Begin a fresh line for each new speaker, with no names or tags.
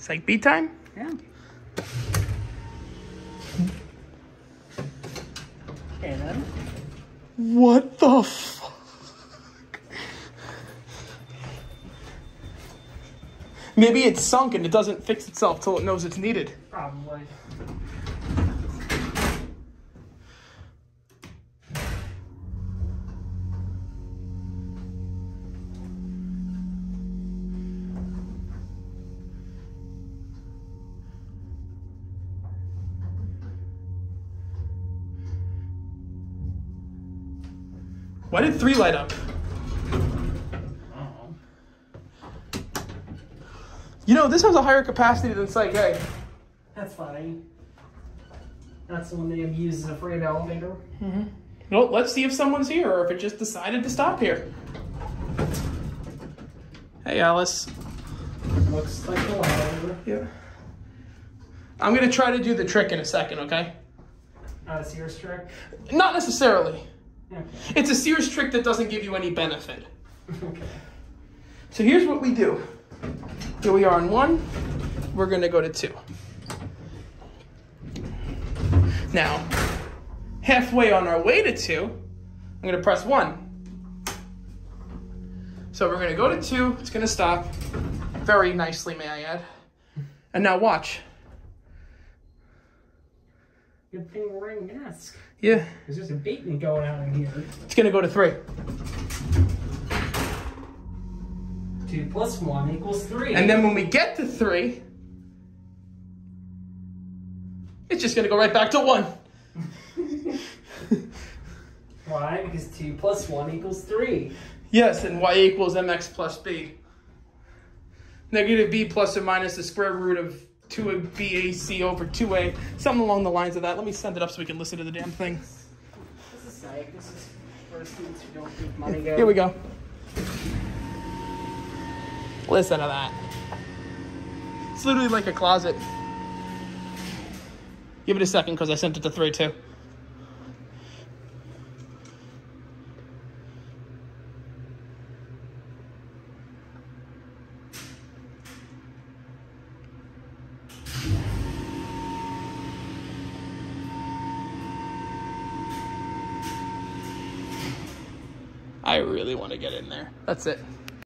Psych B time?
Yeah. Okay then.
What the fuck? Maybe it's sunk and it doesn't fix itself till it knows it's needed.
Probably.
Why did three light up? You know, this has a higher capacity than Psych A.
That's funny. That's the one they abuse as a freight elevator. Mm-hmm.
Well, let's see if someone's here or if it just decided to stop here. Hey, Alice.
Looks like a elevator.
Yeah. I'm gonna try to do the trick in a second, okay?
Not a Sears trick.
Not necessarily.
Okay.
It's a Sears trick that doesn't give you any benefit.
okay.
So here's what we do. Here we are on one. We're gonna go to two. Now, halfway on our way to two, I'm gonna press one. So we're gonna go to two. It's gonna stop. Very nicely, may I add. And now watch.
Good thing we're wearing masks.
Yeah.
There's just a baiting going on in here.
It's gonna go to three.
Two plus one equals three.
And then when we get to three, it's just gonna go right back to one.
Why? Because two plus one equals three.
Yes, and y equals mx plus b. Negative b plus or minus the square root of 2bac over 2a. Something along the lines of that. Let me send it up so we can listen to the damn thing.
This is psych. This is for students who don't think money go.
Here we go. Listen to that. It's literally like a closet. Give it a second because I sent it to three too. Really want to get in there. That's it.